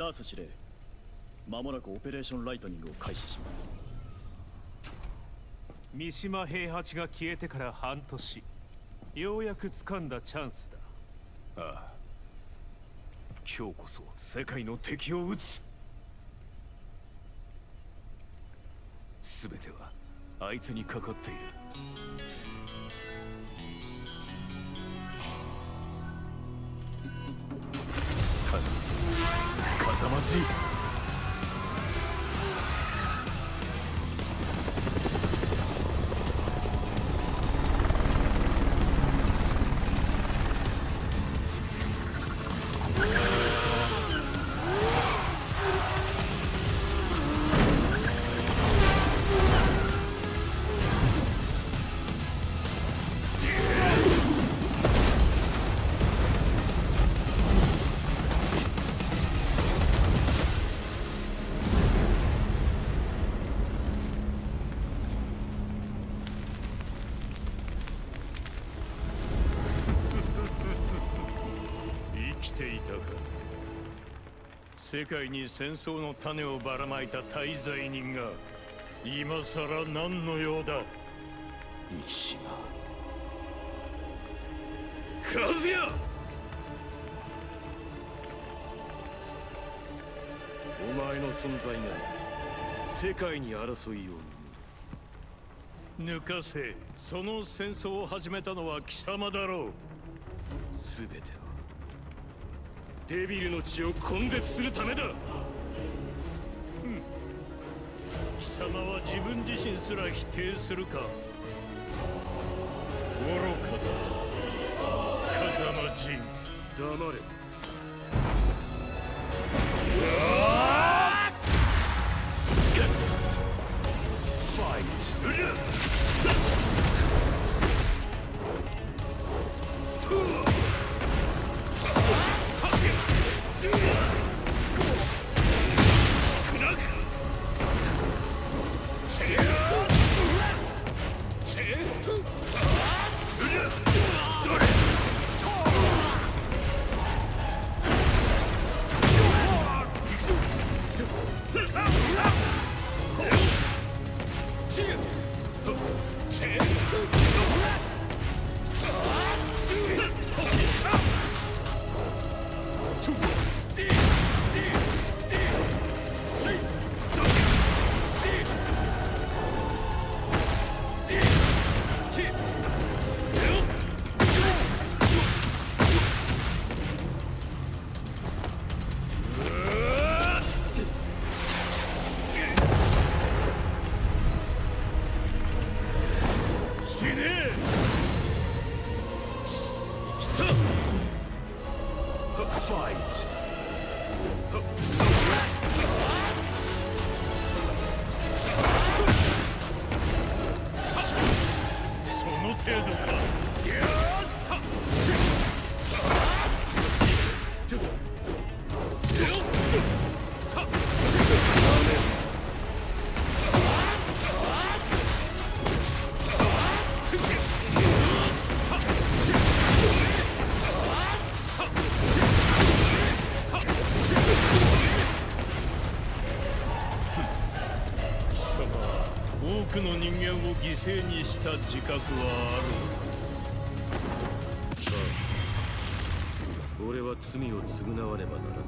ラース司令間もなく Operation Lightning を開始します。三島平八が消えてから半年。ようやく掴んだチャンスだ。ああ。今日こそ世界の敵を討つ。全てはあいつにかかっている一。風間じ世界に戦争の種をばらまいた大罪人が今さら何の用だ？三島和也！お前の存在が世界に争いを抜かせその戦争を始めたのは貴様だろう。全てはデビルの血を根絶するためだ。貴様は自分自身すら否定するか。愚かだ。風間陣黙れ。Yeah. 犠牲にした自覚はあるさあ俺は罪を償わねばならない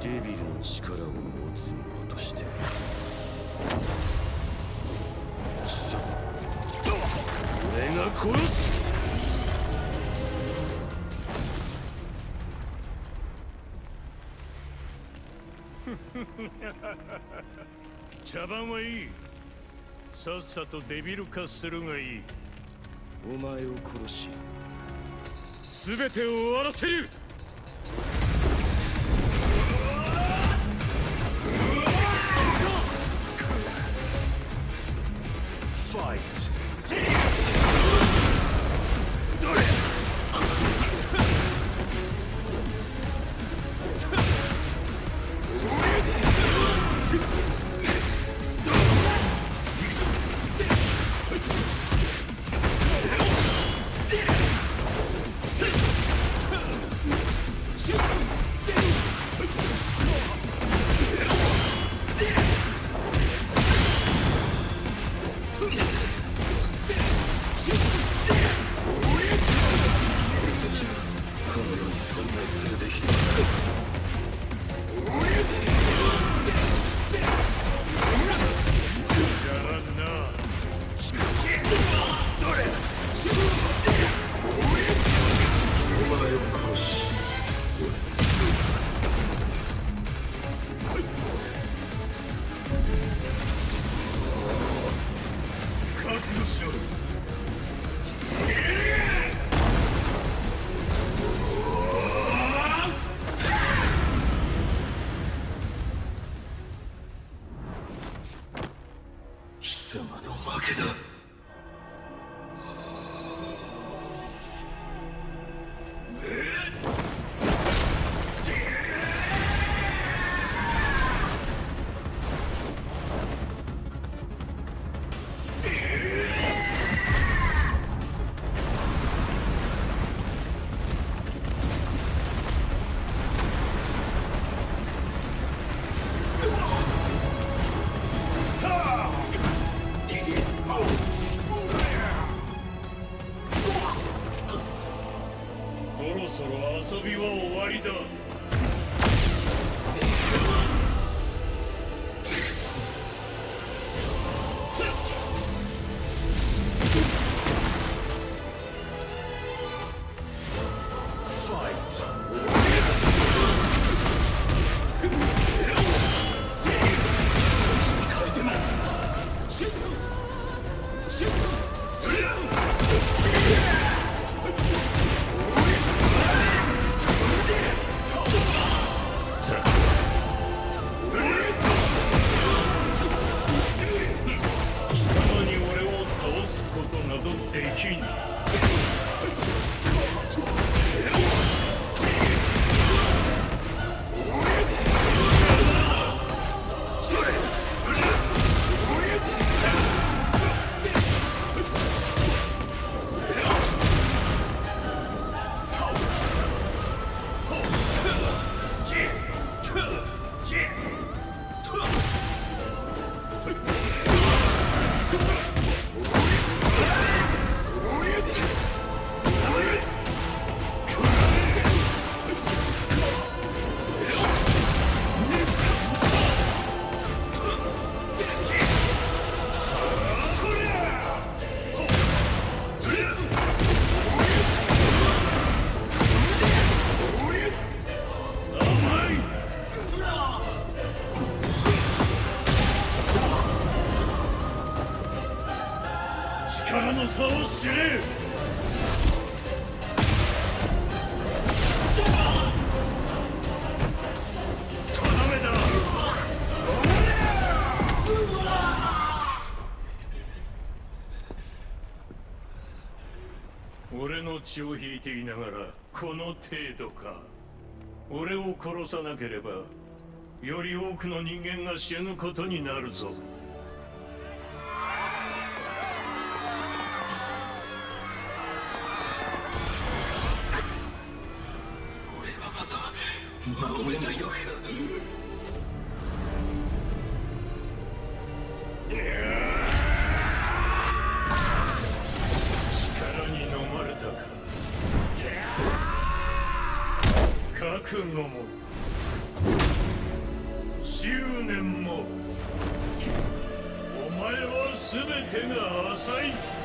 デビルの力を持つ者として。貴様俺が殺す。茶番はいい。さっさとデビル化するがいい。お前を殺し。全てを終わらせる様の負けだ。そろそろ遊びは終わりだ。の差を知れ。俺の血を引いていながらこの程度か。俺を殺さなければより多くの人間が死ぬことになるぞ。守れないのか力に飲まれたか。覚悟も執念も。お前は全てが浅い。